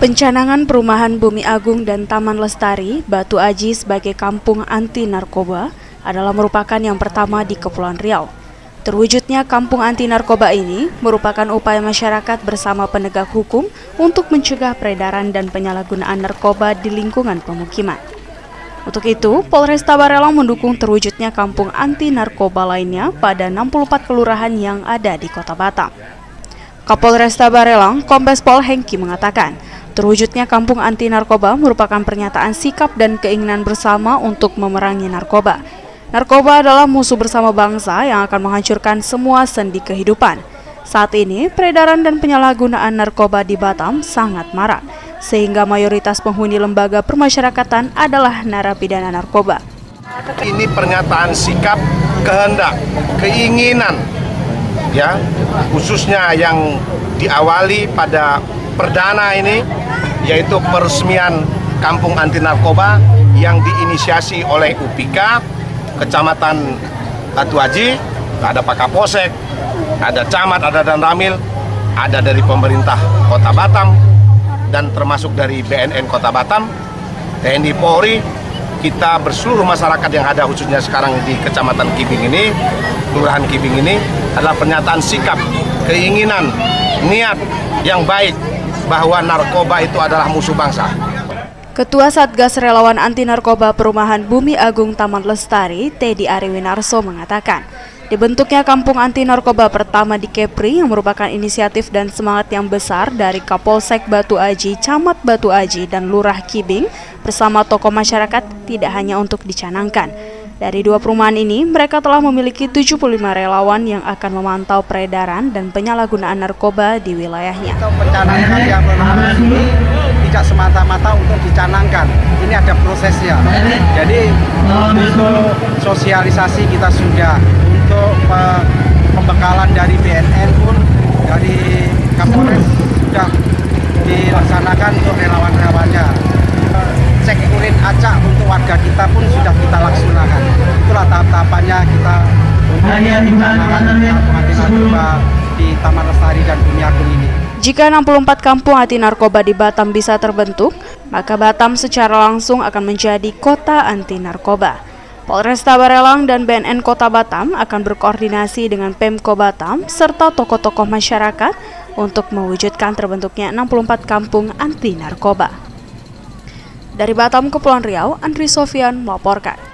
Pencanangan perumahan Bumi Agung dan Taman Lestari, Batu Aji sebagai kampung anti narkoba adalah merupakan yang pertama di Kepulauan Riau. Terwujudnya kampung anti narkoba ini merupakan upaya masyarakat bersama penegak hukum untuk mencegah peredaran dan penyalahgunaan narkoba di lingkungan pemukiman. Untuk itu, Polresta Barelang mendukung terwujudnya kampung anti narkoba lainnya pada 64 kelurahan yang ada di Kota Batam. Kapolresta Barelang, Kombes Pol Hengki mengatakan, Terwujudnya kampung anti narkoba merupakan pernyataan sikap dan keinginan bersama untuk memerangi narkoba. Narkoba adalah musuh bersama bangsa yang akan menghancurkan semua sendi kehidupan. Saat ini, peredaran dan penyalahgunaan narkoba di Batam sangat marak, sehingga mayoritas penghuni lembaga permasyarakatan adalah narapidana narkoba. Ini pernyataan sikap, kehendak, keinginan, ya khususnya yang diawali pada perdana ini yaitu peresmian Kampung Anti Narkoba yang diinisiasi oleh UPK, Kecamatan Batu Haji, ada Pak Kapolsek, ada Camat, ada Dan Ramil, ada dari pemerintah Kota Batam, dan termasuk dari BNN Kota Batam, TNI Polri, kita berseluruh masyarakat yang ada khususnya sekarang di Kecamatan Kibing ini, Kelurahan Kibing ini adalah pernyataan sikap, keinginan, niat yang baik bahwa narkoba itu adalah musuh bangsa. Ketua Satgas Relawan Anti Narkoba Perumahan Bumi Agung Taman Lestari, Teddy Ariwinarso mengatakan, dibentuknya kampung anti narkoba pertama di Kepri yang merupakan inisiatif dan semangat yang besar dari Kapolsek Batu Aji, Camat Batu Aji, dan Lurah Kibing bersama tokoh masyarakat tidak hanya untuk dicanangkan, dari dua perumahan ini, mereka telah memiliki 75 relawan yang akan memantau peredaran dan penyalahgunaan narkoba di wilayahnya. Pencanangan yang ini tidak semata-mata untuk dicanangkan, ini ada prosesnya. Jadi untuk sosialisasi kita sudah, untuk pembekalan dari BNN pun dari Kapolres sudah dilaksanakan untuk relawan-relawannya. Cek urin acak untuk warga kita pun sudah kita laksanakan tahap-tahapannya kita di Taman Lestari dan Bumi Agung ini. Jika 64 kampung anti narkoba di Batam bisa terbentuk, maka Batam secara langsung akan menjadi kota anti narkoba. Polresta Barelang dan BNN Kota Batam akan berkoordinasi dengan Pemko Batam serta tokoh-tokoh masyarakat untuk mewujudkan terbentuknya 64 kampung anti narkoba. Dari Batam, Kepulauan Riau, Andri Sofian melaporkan.